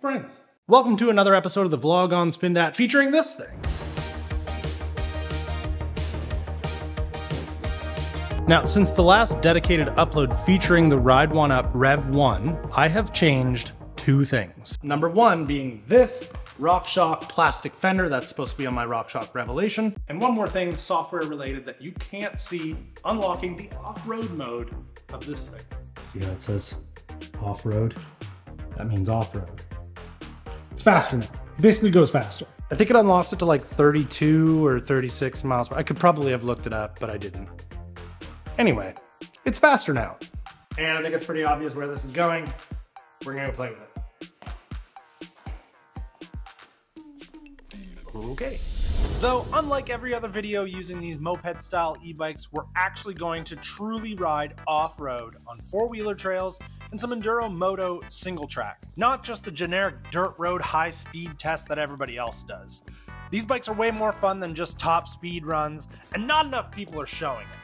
Friends, welcome to another episode of the vlog on Spindatt featuring this thing. Now, since the last dedicated upload featuring the Ride One Up Revv 1, I have changed two things. Number one being this RockShox plastic fender that's supposed to be on my RockShox Revelation. And one more thing, software related that you can't see unlocking the off-road mode of this thing. See how it says off-road? That means off-road. It's faster now. It basically goes faster. I think it unlocks it to like 32 or 36 miles. I could probably have looked it up, but I didn't. Anyway, it's faster now. And I think it's pretty obvious where this is going. We're gonna play with it. Okay. Though, unlike every other video using these moped style e-bikes, we're actually going to truly ride off-road on four-wheeler trails and some Enduro Moto single track, not just the generic dirt road high speed test that everybody else does. These bikes are way more fun than just top speed runs, and not enough people are showing it.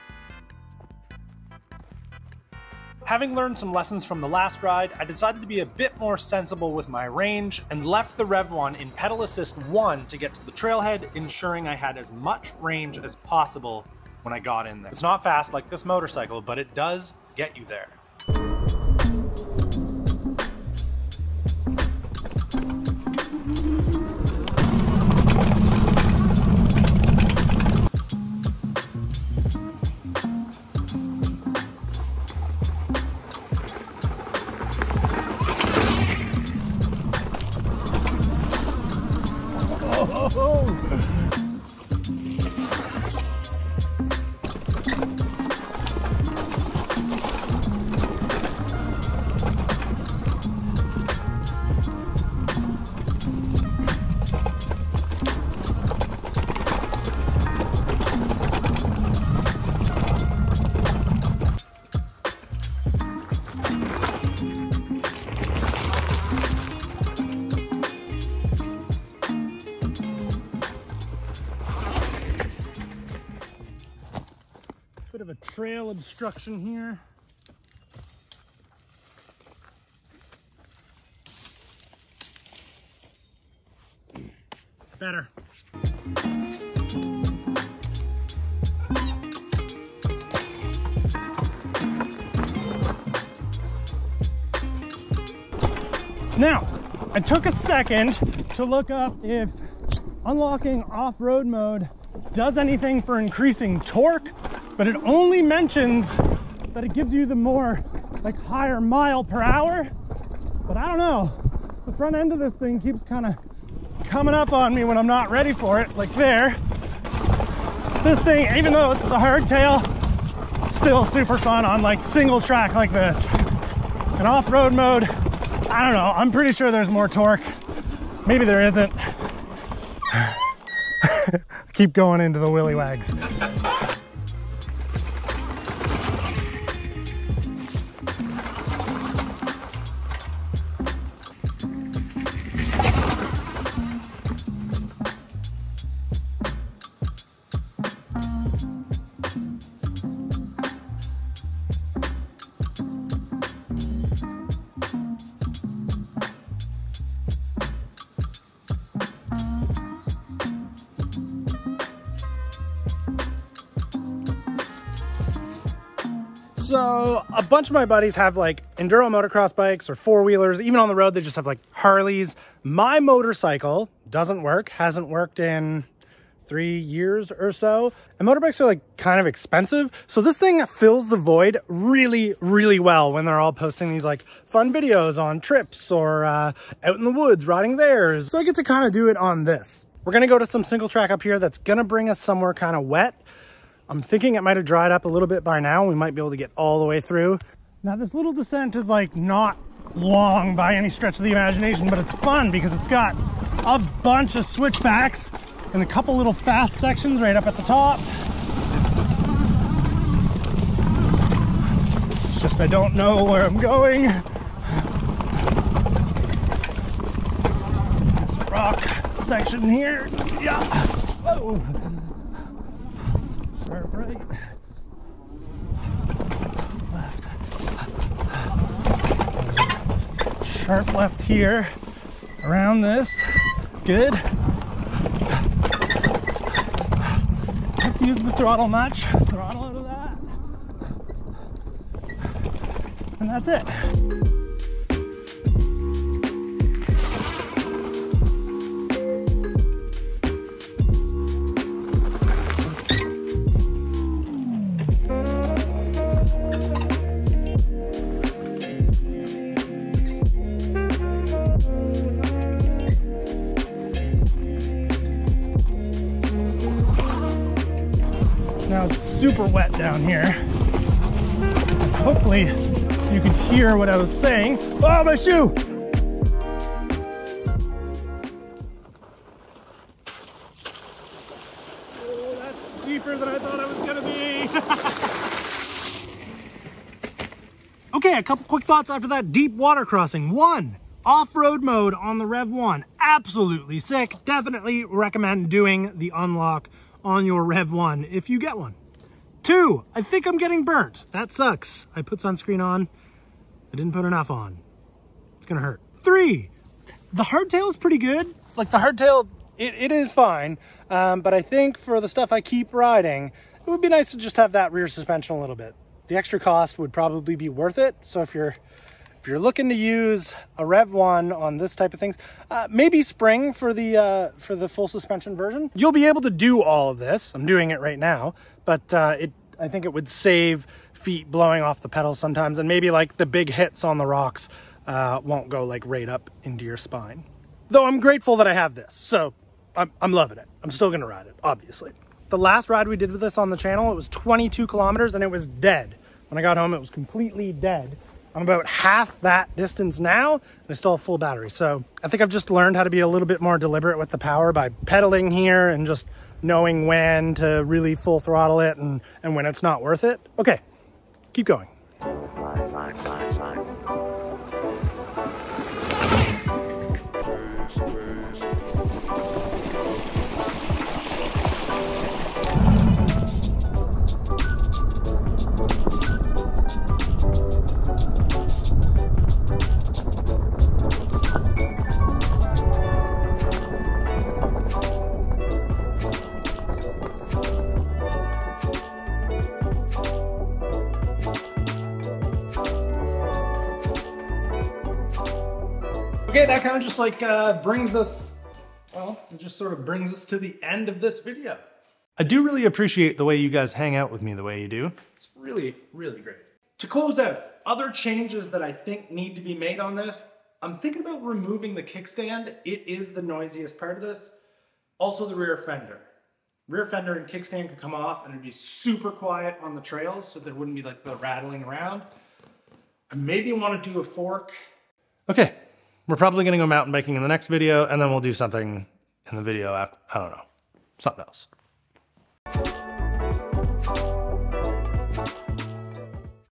Having learned some lessons from the last ride, I decided to be a bit more sensible with my range and left the Revv 1 in pedal assist 1 to get to the trailhead, ensuring I had as much range as possible when I got in there. It's not fast like this motorcycle, but it does get you there. Bit oh. Of a trail obstruction here. Better. Now, I took a second to look up if unlocking off-road mode does anything for increasing torque, but it only mentions that it gives you the more like higher mile per hour. But I don't know. The front end of this thing keeps kind of coming up on me when I'm not ready for it, like there. This thing, even though it's a hardtail, still super fun on like single track like this. And off-road mode, I don't know. I'm pretty sure there's more torque. Maybe there isn't. Keep going into the willy wags. So a bunch of my buddies have like enduro motocross bikes or four wheelers. Even on the road, they just have like Harleys. My motorcycle doesn't work, hasn't worked in three years or so. And motorbikes are like kind of expensive. So this thing fills the void really, really well when they're all posting these like fun videos on trips or uh, out in the woods riding theirs. So I get to kind of do it on this. We're gonna go to some single track up here that's gonna bring us somewhere kind of wet. I'm thinking it might have dried up a little bit by now. We might be able to get all the way through. Now this little descent is like not long by any stretch of the imagination, but it's fun because it's got a bunch of switchbacks and a couple little fast sections right up at the top. It's just I don't know where I'm going. This rock section here. Yeah. Whoa. Sharp right. Left. sharp left here, around this. Good. Have to use the throttle much. Throttle out of that. And that's it. Super wet down here. Hopefully you can hear what I was saying. Oh, my shoe! Oh, that's deeper than I thought it was gonna be. okay, a couple quick thoughts after that deep water crossing. One, off-road mode on the Revv 1. Absolutely sick. Definitely recommend doing the unlock on your Revv 1 if you get one. Two, I think I'm getting burnt. That sucks. I put sunscreen on. I didn't put enough on. It's gonna hurt. Three, the hardtail is pretty good. Like the hardtail, it, it is fine. Um, but I think for the stuff I keep riding, it would be nice to just have that rear suspension a little bit. The extra cost would probably be worth it. So if you're if you're looking to use a Revv 1 on this type of things, uh, maybe spring for the uh, for the full suspension version. You'll be able to do all of this. I'm doing it right now, but uh, it I think it would save feet blowing off the pedals sometimes, and maybe like the big hits on the rocks uh, won't go like right up into your spine. Though I'm grateful that I have this, so I'm, I'm loving it. I'm still gonna ride it, obviously. The last ride we did with this on the channel, it was 22 kilometers and it was dead. When I got home, it was completely dead. I'm about half that distance now, and I still have full battery. So I think I've just learned how to be a little bit more deliberate with the power by pedaling here and just knowing when to really full throttle it and, and when it's not worth it. Okay, keep going. Okay, that kind of just like uh, brings us, well, it just sort of brings us to the end of this video. I do really appreciate the way you guys hang out with me the way you do. It's really, really great. To close out, other changes that I think need to be made on this, I'm thinking about removing the kickstand. It is the noisiest part of this. Also the rear fender. Rear fender and kickstand could come off and it'd be super quiet on the trails so there wouldn't be like the rattling around. I maybe want to do a fork. Okay, we're probably gonna go mountain biking in the next video and then we'll do something in the video after, I don't know, something else.